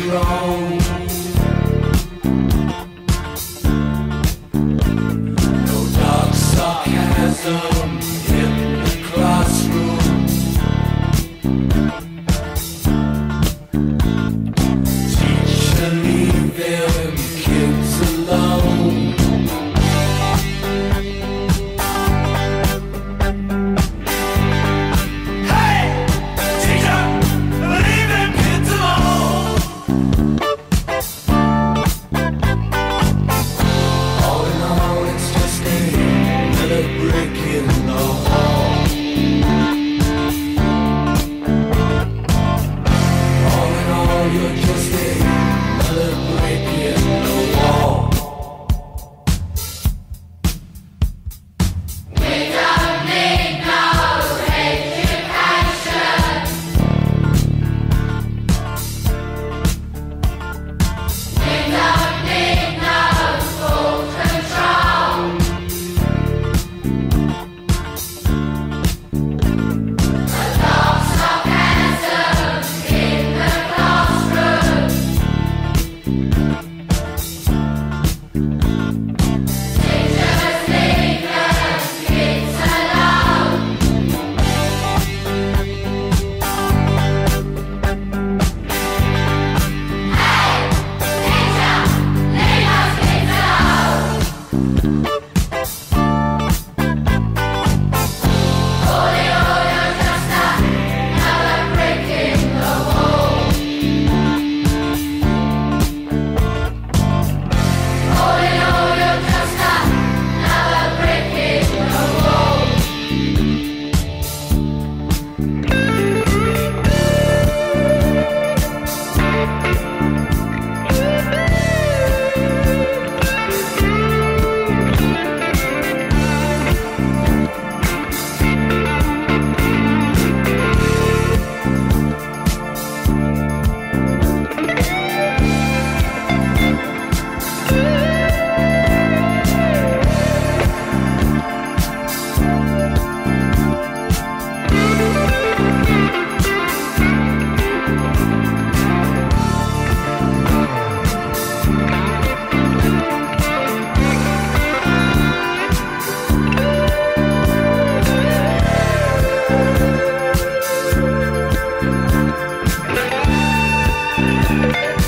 what's. No dark sarcasm. Thank